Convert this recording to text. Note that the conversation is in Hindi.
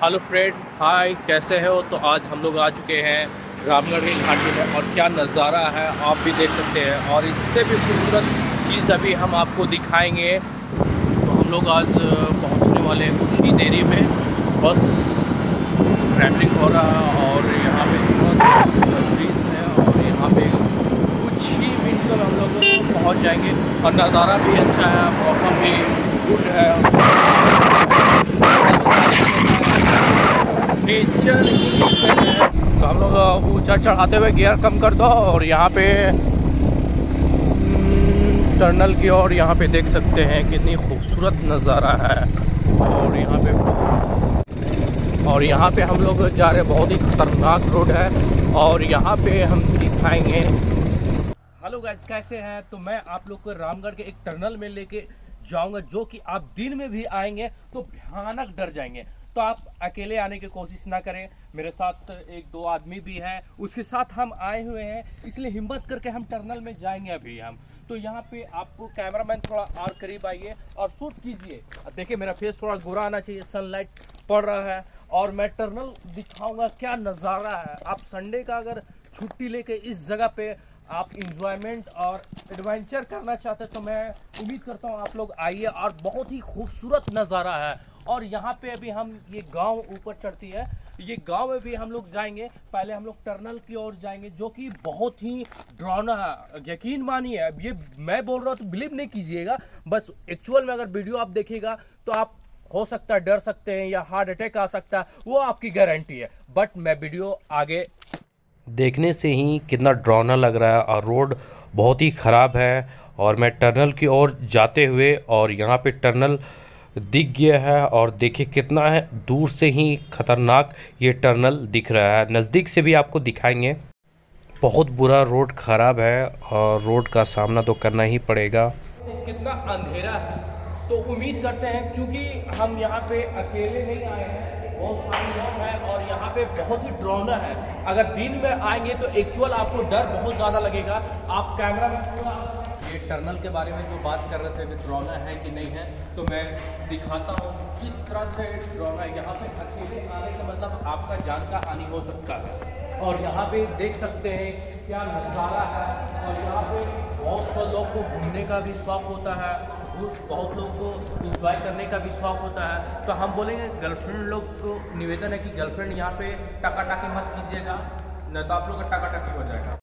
हेलो फ्रेंड, हाय, कैसे हो? तो आज हम लोग आ चुके हैं रामगढ़ की घाटी में और क्या नज़ारा है आप भी देख सकते हैं और इससे भी खूबसूरत चीज़ अभी हम आपको दिखाएँगे। तो हम लोग आज पहुँचने वाले हैं कुछ ही देरी में। बस ट्रैवलिंग हो रहा है और यहाँ पे ब्रिज है और यहाँ पे कुछ ही मिनट हम लोग पहुँच जाएँगे। और नज़ारा भी अच्छा है, मौसम भी गुड है। तो हम लोग ऊँचा चढ़ाते हुए गियर कम कर दो और यहाँ पे टर्नल की और यहाँ पे देख सकते हैं कितनी खूबसूरत नज़ारा है। और यहाँ पे, और यहाँ पे हम लोग जा रहे बहुत ही खतरनाक रोड है और यहाँ पे हम दिखाएँगे। हेलो गाइस, कैसे हैं? तो मैं आप लोग को रामगढ़ के एक टर्नल में लेके जाऊँगा, जो कि आप दिन में भी आएँगे तो भयानक डर जाएँगे। तो आप अकेले आने की कोशिश ना करें। मेरे साथ एक दो आदमी भी हैं। उसके साथ हम आए हुए हैं। इसलिए हिम्मत करके हम टर्नल में जाएँगे अभी हम। तो यहाँ पे आपको कैमरामैन थोड़ा और करीब आइए और शूट कीजिए। देखिए, मेरा फेस थोड़ा गोरा आना चाहिए। सनलाइट पड़ रहा है और मैं टर्नल दिखाऊँगा क्या नज़ारा है। आप संडे का अगर छुट्टी लेके इस जगह पे आप इंजॉयमेंट और एडवेंचर करना चाहते हैं तो मैं उम्मीद करता हूँ आप लोग आइए और बहुत ही खूबसूरत नज़ारा है। और यहाँ पे अभी हम, ये गाँव ऊपर चढ़ती है। ये गाँव में भी हम लोग जाएँगे। पहले हम लोग टर्नल की ओर जाएँगे, जो कि बहुत ही ड्राउना है। यकीन मानिए ये मैं बोल रहा हूँ तो बिलीव नहीं कीजिएगा। बस एक्चुअल में अगर वीडियो आप देखेगा तो आप हो सकता है डर सकते हैं या हार्ट अटैक आ सकता है, वो आपकी गारंटी है। बट मैं वीडियो आगे देखने से ही कितना ड्रॉना लग रहा है। और रोड बहुत ही ख़राब है और मैं टर्नल की ओर जाते हुए और यहाँ पे टनल दिख गया है और देखिए कितना है। दूर से ही ख़तरनाक ये टनल दिख रहा है। नज़दीक से भी आपको दिखाएँगे। बहुत बुरा रोड ख़राब है और रोड का सामना तो करना ही पड़ेगा। कितना अंधेरा है। तो उम्मीद करते हैं, क्योंकि हम यहाँ पे अकेले नहीं आए हैं, बहुत सारे लोग हैं और यहाँ पे बहुत ही ड्रोना है। अगर दिन में आएँगे तो एक्चुअल आपको डर बहुत ज़्यादा लगेगा। आप कैमरा में ये टर्नल के बारे में जो बात कर रहे थे, कि ड्रोना है कि नहीं है तो मैं दिखाता हूँ किस तरह से ड्रोना यहाँ पे अकेले आने का मतलब आपका जान का हानि हो सकता है। और यहाँ पे देख सकते हैं क्या नज़ारा है। और यहाँ पे बहुत से लोग को घूमने का भी शौक होता है। बहुत लोग को इंजॉय करने का भी शौक होता है। तो हम बोलेंगे गर्लफ्रेंड लोग को निवेदन है कि गर्लफ्रेंड यहाँ पे टका टकी मत कीजिएगा नहीं तो आप लोग का टका टकी हो जाएगा।